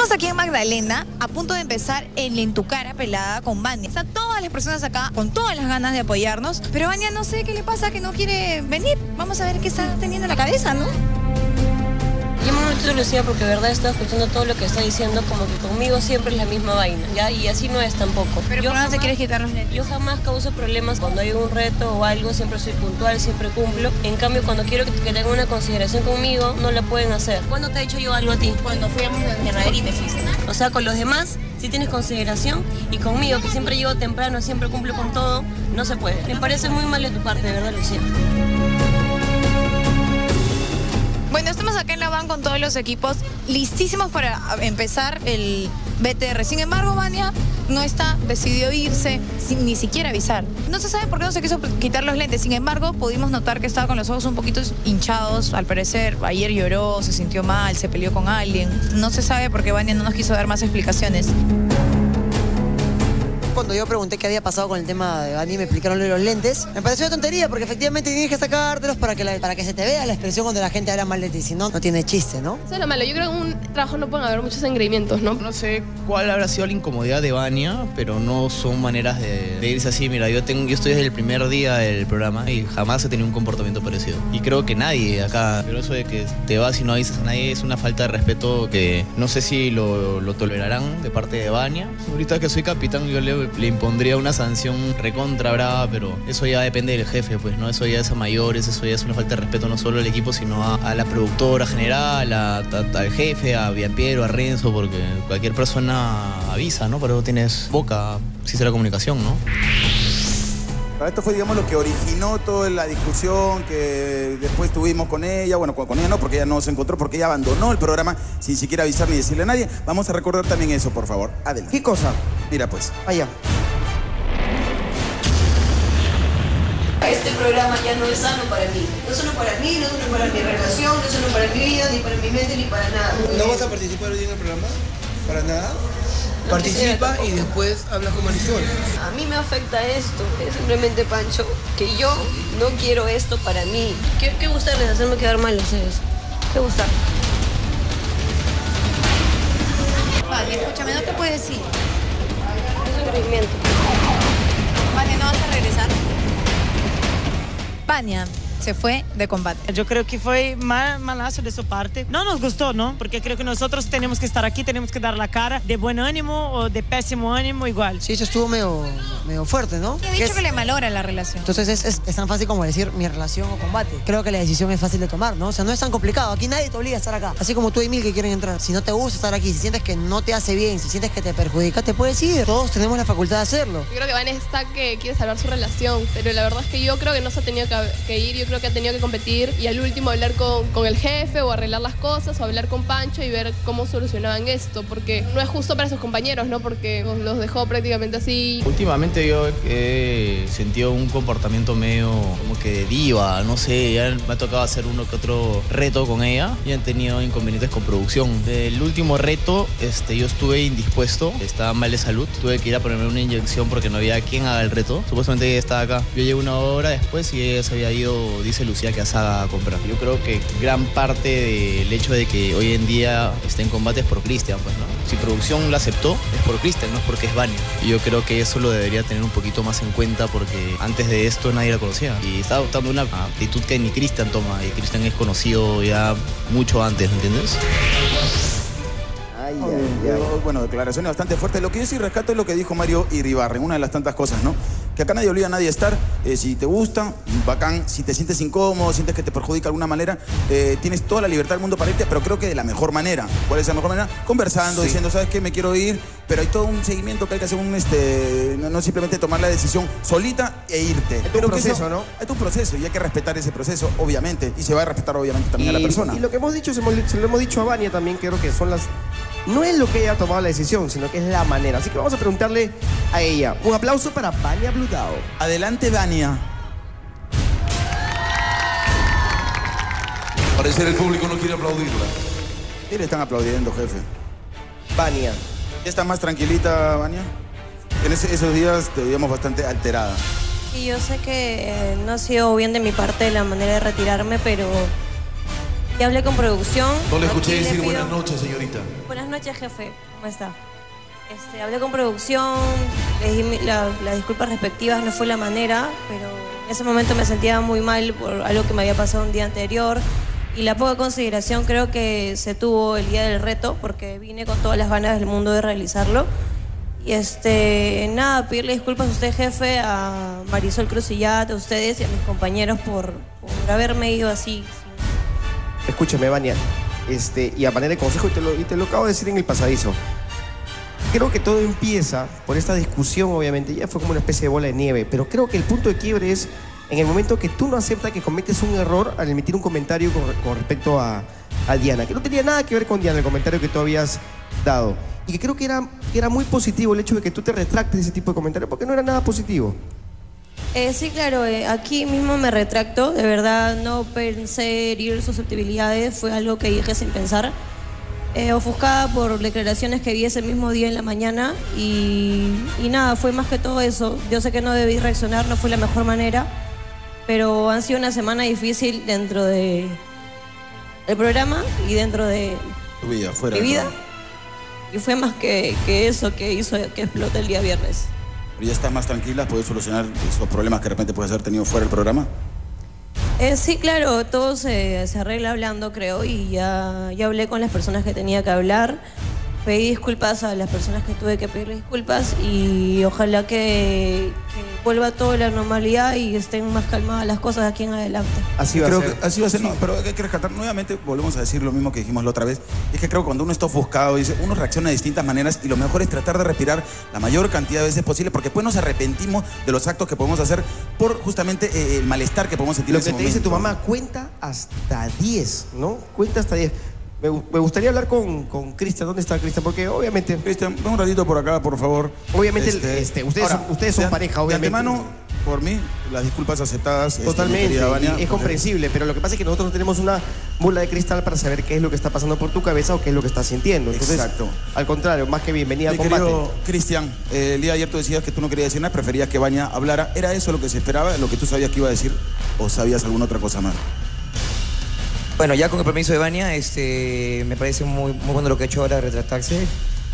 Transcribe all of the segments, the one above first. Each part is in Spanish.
Estamos aquí en Magdalena, a punto de empezar el En tu cara pelada con Vania. Están todas las personas acá con todas las ganas de apoyarnos, pero Vania no sé qué le pasa que no quiere venir. Vamos a ver qué está teniendo en la cabeza, ¿no? Yo me mucho Lucía porque de verdad estado escuchando todo lo que está diciendo, como que conmigo siempre es la misma vaina, ¿ya? Y así no es tampoco. Pero yo ¿por dónde te quieres quitar los lentes? Yo jamás causo problemas cuando hay un reto o algo, siempre soy puntual, siempre cumplo. En cambio, cuando quiero que, que tengan una consideración conmigo, no la pueden hacer. ¿Cuándo te he hecho yo algo a ti? Cuando fuimos de Herradera y te fuiste. O sea, con los demás sí tienes consideración y conmigo, que siempre llego temprano, siempre cumplo con todo, no se puede. Me parece muy mal de tu parte, de verdad, Lucía. Con todos los equipos listísimos para empezar el BTR. Sin embargo, Vania no está, decidió irse sin ni siquiera avisar. No se sabe por qué no se quiso quitar los lentes. Sin embargo, pudimos notar que estaba con los ojos un poquito hinchados. Al parecer, ayer lloró, se sintió mal, se peleó con alguien. No se sabe por qué Vania no nos quiso dar más explicaciones. Cuando yo pregunté qué había pasado con el tema de Bani, me explicaron lo de los lentes. Me pareció una tontería, porque efectivamente tienes que sacártelos para que, la- para que se te vea la expresión cuando la gente habla mal de ti. Si no, no tiene chiste, ¿no? Eso es lo malo. Yo creo que en un trabajo no pueden haber muchos engreimientos, ¿no? No sé cuál habrá sido la incomodidad de Vania, pero no son maneras de, de irse así. Mira, yo, tengo, yo estoy desde el primer día del programa y jamás he tenido un comportamiento parecido. Y creo que nadie acá, pero eso de que te vas y no avisas a nadie es una falta de respeto que no sé si lo, lo tolerarán de parte de Vania. Ahorita que soy capitán yo le, le impondría una sanción recontra brava, pero eso ya depende del jefe, pues, ¿no? Eso ya es a mayores, eso ya es una falta de respeto no solo al equipo, sino a, la productora general, al jefe, a Bianpiero, a Renzo, porque cualquier persona avisa, ¿no? Pero tienes boca, si es la comunicación, ¿no? Esto fue, digamos, lo que originó toda la discusión que después tuvimos con ella. Bueno, con, con ella no, porque ella no se encontró, porque ella abandonó el programa sin siquiera avisar ni decirle a nadie. Vamos a recordar también eso, por favor. Adelante. ¿Qué cosa? Mira, pues. Allá. Este programa ya no es sano para mí. No es sano para mí, no es sano para mi relación, no es sano para mi vida, ni para mi mente, ni para nada. ¿No vas a participar hoy en el programa? ¿Para nada? Participa y después hablas con Marisol. A mí me afecta esto, es simplemente Pancho, que yo no quiero esto para mí. ¿Qué, qué gustarles hacerme quedar mal a ustedes? ¿Qué gustar? Vania, escúchame, no te puedes ir. Es un engreimiento. Vania, ¿no vas a regresar? Vania se fue de combate. Yo creo que fue mal, malazo de su parte. No nos gustó, ¿no? Porque creo que nosotros tenemos que estar aquí, tenemos que dar la cara de buen ánimo o de pésimo ánimo igual. Sí, eso estuvo medio, medio fuerte, ¿no? Y ha Que dicho es- que le malora la relación. Entonces es, es- es tan fácil como decir mi relación o combate. Creo que la decisión es fácil de tomar, ¿no? O sea, no es tan complicado. Aquí nadie te obliga a estar acá. Así como tú y mil que quieren entrar. Si no te gusta estar aquí, si sientes que no te hace bien, si sientes que te perjudica, te puedes ir. Todos tenemos la facultad de hacerlo. Yo creo que Vanessa está que quiere salvar su relación, pero la verdad es que yo creo que no se ha tenido que, que ir, yo creo que ha tenido que competir y al último hablar con, con el jefe o arreglar las cosas o hablar con Pancho y ver cómo solucionaban esto, porque no es justo para sus compañeros, ¿no? Porque los- dejó prácticamente así. Últimamente yo he sentido un comportamiento medio como que de diva, no sé, ya me ha tocado hacer uno que otro reto con ella y han tenido inconvenientes con producción. El último reto, este, yo estuve indispuesto, estaba mal de salud, tuve que ir a ponerme una inyección porque no había quien haga el reto. Supuestamente ella estaba acá. Yo llegué una hora después y ella se había ido, dice Lucía, que a Saga a comprar. Yo creo que gran parte del hecho de que hoy en día esté en combate es por Cristian, pues, ¿no? Si producción la aceptó, es por Cristian, no es porque es Vania. Y yo creo que eso lo debería tener un poquito más en cuenta porque antes de esto nadie la conocía. Y está adoptando una actitud que ni Cristian toma. Y Cristian es conocido ya mucho antes, ¿me entiendes? Bueno, declaraciones bastante fuertes. Lo que yo sí rescato es lo que dijo Mario Iribarren, una de las tantas cosas, ¿no? Que acá nadie obliga a nadie a estar. Eh, si te gusta, bacán. Si te sientes incómodo, sientes que te perjudica de alguna manera, eh, tienes toda la libertad del mundo para irte, pero creo que de la mejor manera. ¿Cuál es la mejor manera? Conversando, diciendo, ¿sabes qué? Me quiero ir, pero hay todo un seguimiento que hay que hacer, un, este, no, no simplemente tomar la decisión solita e irte. Es que proceso, eso- ¿no? Es un proceso y hay que respetar ese proceso, obviamente. Y se va a respetar, obviamente, también a la persona. y lo que hemos dicho, se, se lo hemos dicho a Vania también, creo que son las... No es lo que ella ha tomado la decisión, sino que es la manera. Así que vamos a preguntarle a ella. Un aplauso para Vania Adelante, Dania. Parecer el público no quiere aplaudirla. ¿Qué le están aplaudiendo, jefe? Vania. ¿Ya está más tranquilita, Vania? En ese- esos días te veíamos bastante alterada. Y yo sé que eh, no ha sido bien de mi parte la manera de retirarme, pero Y hablé con producción. No le escuché decir pido- buenas noches, señorita. Buenas noches, jefe. ¿Cómo está? Este, hablé con producción, les di las disculpas respectivas, no fue la manera, pero en ese momento me sentía muy mal por algo que me había pasado un día anterior y la poca consideración creo que se tuvo el día del reto porque vine con todas las ganas del mundo de realizarlo. Y este, nada, pedirle disculpas a usted, jefe, a Marisol Cruzillat, a ustedes y a mis compañeros por, por haberme ido así. Escúchame, Vania. Este, y a manera de consejo, y te, lo, y te lo acabo de decir en el pasadizo. Creo que todo empieza por esta discusión, obviamente, ya fue como una especie de bola de nieve, pero creo que el punto de quiebre es en el momento que tú no aceptas que cometes un error al emitir un comentario con, con respecto a, a Diana, que no tenía nada que ver con Diana, el comentario que tú habías dado. Y que creo que era, que era muy positivo el hecho de que tú te retractes de ese tipo de comentarios, porque no era nada positivo. Eh, sí, claro, eh, aquí mismo me retracto, de verdad no pensé herir susceptibilidades, fue algo que dije sin pensar. Eh, ofuscada por declaraciones que vi ese mismo día en la mañana y, y nada, fue más que todo eso. Yo sé que no debí reaccionar, no fue la mejor manera, pero han sido una semana difícil dentro de el programa y dentro de Tu vida, fuera. mi vida. Y fue más que, que eso que hizo que explote el día viernes. Ya estás más tranquila, puedes solucionar esos problemas que de repente puedes haber tenido fuera del programa. Eh, sí, claro, todo se, se arregla hablando, creo, y ya, ya hablé con las personas que tenía que hablar. Pedí disculpas a las personas que tuve que pedir disculpas y ojalá que, que vuelva todo a la normalidad y estén más calmadas las cosas de aquí en adelante. Así va creo a ser. Que, así va a ser, no, pero hay que rescatar nuevamente, volvemos a decir lo mismo que dijimos la otra vez, es que creo que cuando uno está ofuscado, dice, uno reacciona de distintas maneras y lo mejor es tratar de respirar la mayor cantidad de veces posible, porque después nos arrepentimos de los actos que podemos hacer por justamente eh, el malestar que podemos sentir Lo en que ese te dice tu momento. mamá, cuenta hasta 10, ¿no? Cuenta hasta 10. Me, gu- me gustaría hablar con, con Cristian. ¿Dónde está Cristian? Porque obviamente... Cristian, ven un ratito por acá, por favor. Obviamente, este, ustedes son- ustedes son de- pareja, obviamente. De antemano, por mí, las disculpas aceptadas. este, Totalmente, y es comprensible, pero lo que pasa es que nosotros no tenemos una bola de cristal para saber qué es lo que está pasando por tu cabeza o qué es lo que estás sintiendo. Entonces, Exacto. al contrario, más que bienvenida al combate. Cristian, eh, el día de ayer tú decías que tú no querías decir nada, preferías que Baña hablara. ¿Era eso lo que se esperaba, lo que tú sabías que iba a decir o sabías alguna otra cosa más? Bueno, ya con el permiso de Vania, este, me parece muy, muy bueno lo que ha hecho ahora de retratarse,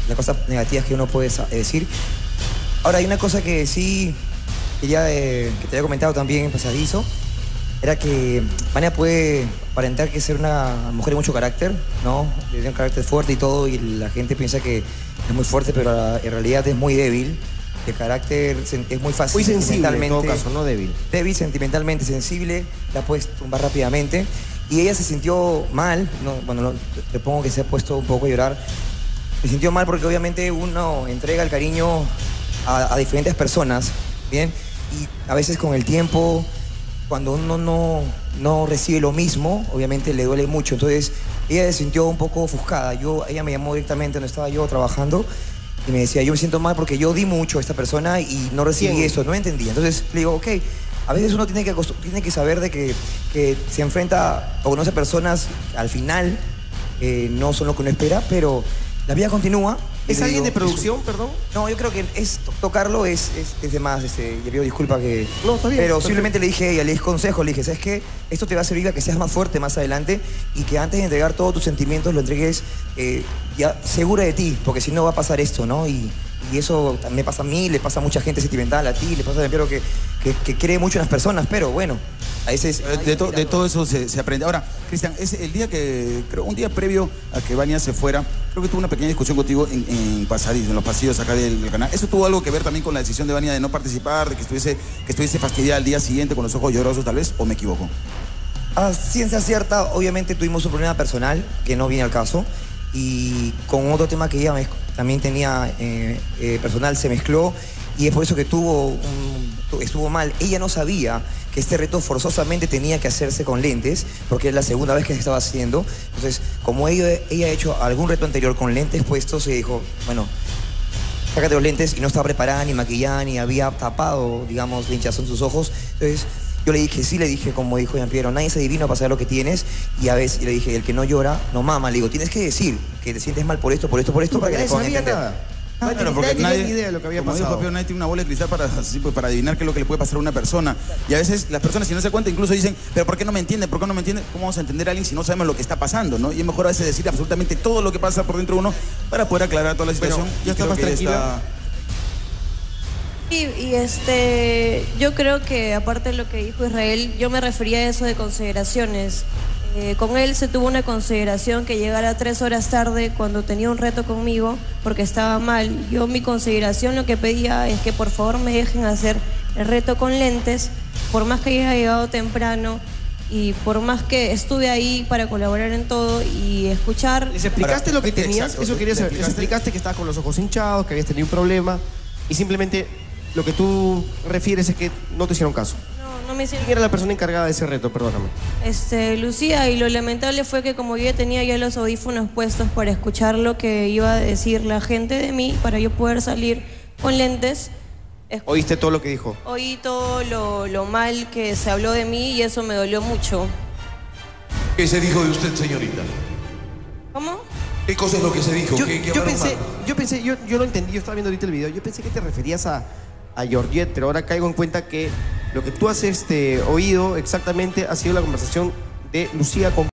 las cosas negativas que uno puede sa- decir. Ahora, hay una cosa que sí, que ya eh, que te había comentado también en pasadizo, era que Vania puede aparentar que ser una mujer de mucho carácter, ¿no? Tiene un carácter fuerte y todo, y la gente piensa que es muy fuerte, pero en realidad es muy débil. El carácter es muy fácil. Muy sensible, en todo caso, no débil. Débil, sentimentalmente sensible, la puedes tumbar rápidamente. Y ella se sintió mal, no, bueno, no, te pongo que se ha puesto un poco a llorar. Se sintió mal porque obviamente uno entrega el cariño a, a diferentes personas, ¿bien? Y a veces con el tiempo, cuando uno no, no recibe lo mismo, obviamente le duele mucho. Entonces ella se sintió un poco ofuscada. Yo, ella me llamó directamente, no estaba yo trabajando, y me decía, yo me siento mal porque yo di mucho a esta persona y no recibí ¿Quién? eso, no entendía. Entonces le digo, ok, a veces uno tiene que, tiene que saber de que, que se enfrenta o conoce personas al final eh, no son lo que uno espera, pero la vida continúa. ¿Es alguien de producción, perdón? no, yo creo que es to- tocarlo es, es, es de más. Este, le pido disculpa que. No, está bien, Pero simplemente le dije ella, le di consejo, le dije, ¿sabes qué? Esto te va a servir a que seas más fuerte más adelante y que antes de entregar todos tus sentimientos lo entregues eh, ya segura de ti, porque si no va a pasar esto, ¿no? Y, y eso me pasa a mí, le pasa a mucha gente sentimental, a ti, le pasa a Piero que, que, que cree mucho en las personas, pero bueno, a veces. Eh, De, to- de todo eso se, se aprende. Ahora, Cristian, es el día que, creo, un día previo a que Baña se fuera, creo que tuvo una pequeña discusión contigo en, en en los pasillos acá del, del canal. ¿Eso tuvo algo que ver también con la decisión de Baña de no participar, de que estuviese, que estuviese fastidiada al día siguiente con los ojos llorosos, tal vez? ¿O me equivoco? A ciencia cierta, obviamente tuvimos un problema personal que no viene al caso y con otro tema que ella mez- también tenía eh, eh, personal se mezcló y es por eso que tuvo un- tu- estuvo mal. Ella no sabía que este reto forzosamente tenía que hacerse con lentes porque es la segunda vez que se estaba haciendo. Entonces, como ella, ella ha hecho algún reto anterior con lentes puestos, se dijo, bueno, sácate los lentes y no estaba preparada ni maquillada ni había tapado, digamos, hinchazón sus ojos. Entonces yo le dije, sí le dije, como dijo Jean Piero, nadie se adivina para saber lo que tienes. Y a veces y le dije, el que no llora, no mama. Le digo, tienes que decir que te sientes mal por esto, por esto, por esto, para que sabía entender. nada. Nadie, Claro, porque nadie ni idea de lo que había como dijo pasado. Nadie tiene una bola de cristal para, así, pues, para adivinar qué es lo que le puede pasar a una persona. Y a veces las personas, si no se cuenta, incluso dicen, pero ¿por qué no me entiende? ¿Por qué no me entiende? ¿Cómo vamos a entender a alguien si no sabemos lo que está pasando? ¿no? Y es mejor a veces decir absolutamente todo lo que pasa por dentro de uno para poder aclarar toda la situación. Bueno, Y ya está creo más que tranquila. Y, y, este, yo creo que aparte de lo que dijo Israel, yo me refería a eso de consideraciones. Eh, con él se tuvo una consideración que llegara tres horas tarde cuando tenía un reto conmigo porque estaba mal. Yo mi consideración lo que pedía es que por favor me dejen hacer el reto con lentes, por más que haya llegado temprano y por más que estuve ahí para colaborar en todo y escuchar. Les explicaste lo que Exacto, tenías, eso ¿le quería saber. Les explicaste que estabas con los ojos hinchados, que habías tenido un problema y simplemente lo que tú refieres es que no te hicieron caso. No, no me hicieron ¿Quién era la persona encargada de ese reto? Perdóname. Este, Lucía, y lo lamentable fue que como yo ya tenía ya los audífonos puestos para escuchar lo que iba a decir la gente de mí, para yo poder salir con lentes, es- ¿Oíste todo lo que dijo? oí todo lo, lo mal que se habló de mí y eso me dolió mucho. ¿Qué se dijo de usted, señorita? ¿Cómo? ¿Qué cosa es lo que se dijo? Yo, ¿Qué, qué yo hablaron pensé, yo pensé, yo, yo lo entendí, yo estaba viendo ahorita el video, yo pensé que te referías a, a Georgette, pero ahora caigo en cuenta que lo que tú has este, oído exactamente ha sido la conversación de Lucía con